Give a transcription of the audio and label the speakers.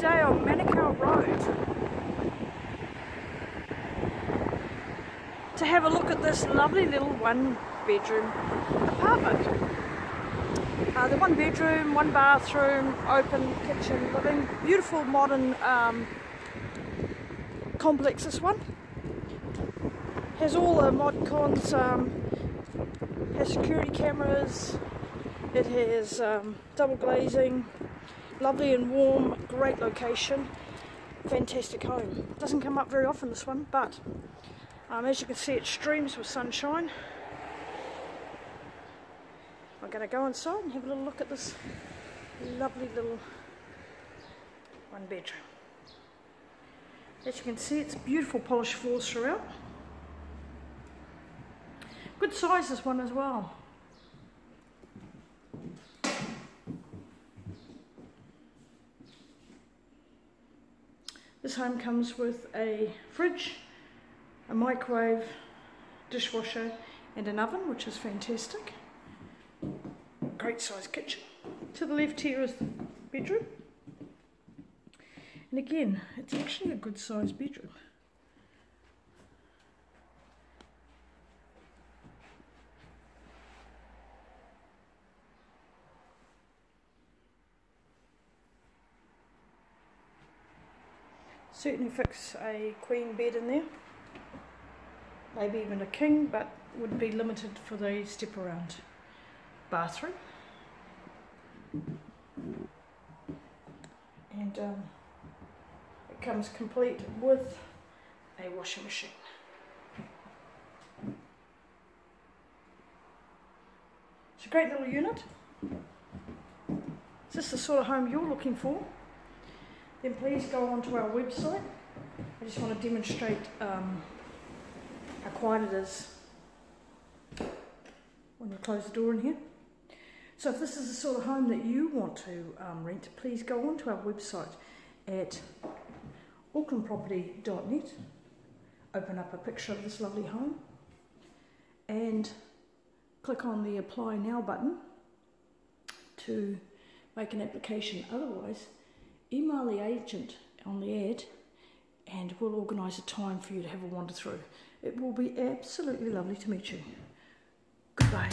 Speaker 1: today on Manukau Road to have a look at this lovely little one bedroom apartment. Uh, the one bedroom, one bathroom, open kitchen, living, beautiful modern um, complex this one. Has all the mod cons, um, has security cameras, it has um, double glazing, lovely and warm, great location, fantastic home. Doesn't come up very often this one, but um, as you can see it streams with sunshine. I'm going to go inside and have a little look at this lovely little one bedroom. As you can see it's beautiful polished floors throughout. Good size this one as well. This home comes with a fridge, a microwave, dishwasher and an oven which is fantastic. Great size kitchen. To the left here is the bedroom. And again, it's actually a good sized bedroom. Certainly fix a queen bed in there. Maybe even a king, but would be limited for the step around. Bathroom. And um, it comes complete with a washing machine. It's a great little unit. Is this the sort of home you're looking for? Then please go onto our website. I just want to demonstrate um, how quiet it is when you close the door in here. So if this is the sort of home that you want to um, rent, please go onto our website at aucklandproperty.net, open up a picture of this lovely home, and click on the apply now button to make an application. Otherwise, email the agent on the ad and we'll organise a time for you to have a wander through. It will be absolutely lovely to meet you. Goodbye.